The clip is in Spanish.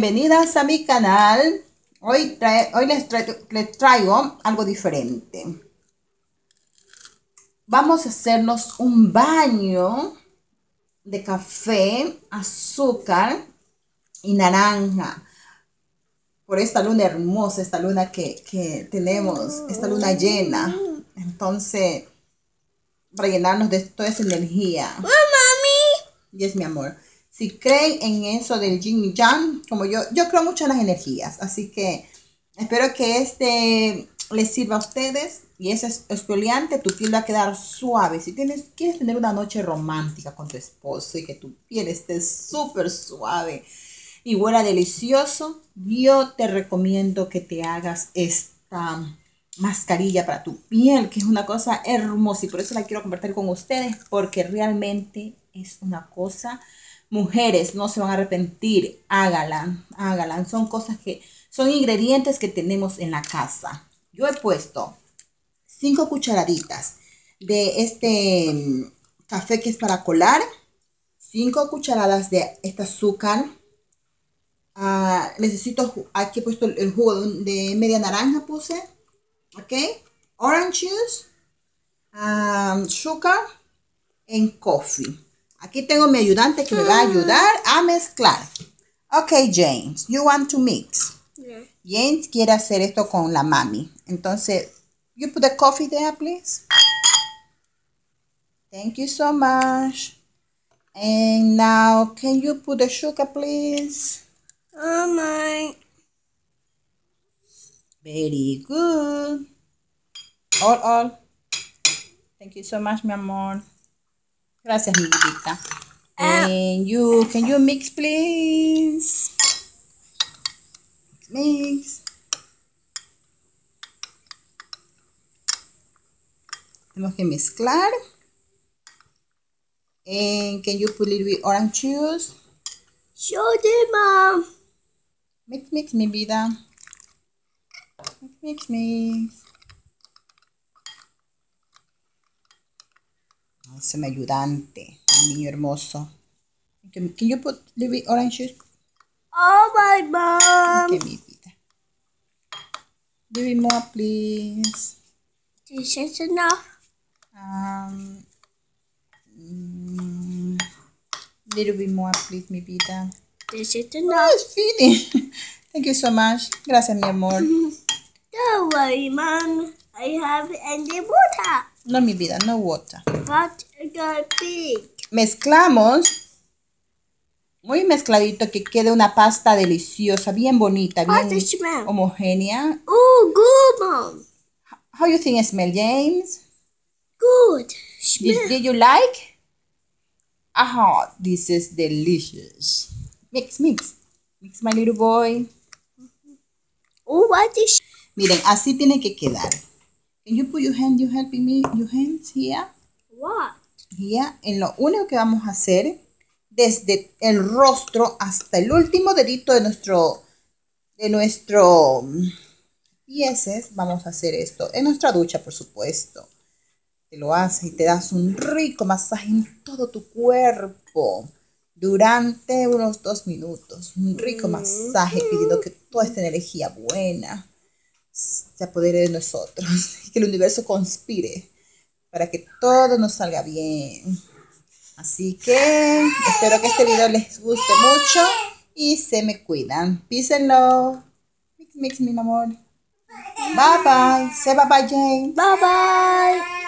Bienvenidas a mi canal. Hoy, hoy les, les traigo algo diferente. Vamos a hacernos un baño de café, azúcar y naranja. Por esta luna hermosa, esta luna que, que tenemos, esta luna llena. Entonces, para llenarnos de toda esa energía. ¡Oh, mami! Y es mi amor si creen en eso del yin y yang, como yo, yo creo mucho en las energías, así que espero que este les sirva a ustedes y ese exfoliante, tu piel va a quedar suave. Si tienes, quieres tener una noche romántica con tu esposo y que tu piel esté súper suave y huela delicioso, yo te recomiendo que te hagas esta mascarilla para tu piel, que es una cosa hermosa y por eso la quiero compartir con ustedes, porque realmente es una cosa Mujeres, no se van a arrepentir, hágala, hágala. Son cosas que, son ingredientes que tenemos en la casa. Yo he puesto cinco cucharaditas de este mm, café que es para colar, cinco cucharadas de este azúcar. Ah, necesito, aquí puesto el jugo de media naranja, puse, ok, orange juice, um, sugar and coffee. Aquí tengo mi ayudante que me va a ayudar a mezclar. Ok, James, you want to mix. James quiere hacer esto con la mami. Entonces, you put the coffee there, please. Thank you so much. And now, can you put the sugar, please? Oh, my. Very good. All, all. Thank you so much, mi amor. Gracias, mi vidita. Ah. And you, can you mix, please? Mix. Tenemos que mezclar. And can you put a little bit orange juice? Sure did, Mom. Mix, mix, mi vida. Mix, mix, mix. Ese mi ayudante, mi niño hermoso. Can, can you put little orange juice? Oh, my mom. Okay, mi vida. Little bit more, please. This is enough. Um, mm, little bit more, please, mi vida. This is enough. Oh, it's feeling. Thank you so much. Gracias, mi amor. Don't worry, mom. I have any water. No, mi vida, no water. What the pig? Mezclamos muy mezcladito que quede una pasta deliciosa, bien bonita, bien homogénea. Oh, good, mom. How you think it smell, James? Good. Did, did you like? Ah, this is delicious. Mix, mix. Mix, my little boy. Oh, what is... Miren, así tiene que quedar. Can you put your hand, you helping me, your hands here? What? Here. En lo único que vamos a hacer, desde el rostro hasta el último dedito de nuestro, de nuestro pieses, vamos a hacer esto. En nuestra ducha, por supuesto. Te lo haces y te das un rico masaje en todo tu cuerpo durante unos dos minutos. Un rico masaje pidiendo que toda esta energía buena se apodere de nosotros y que el universo conspire para que todo nos salga bien. Así que espero que este video les guste mucho y se me cuidan. Love. Mix, mix, mi amor. Bye bye. Say bye bye, Jane. Bye bye.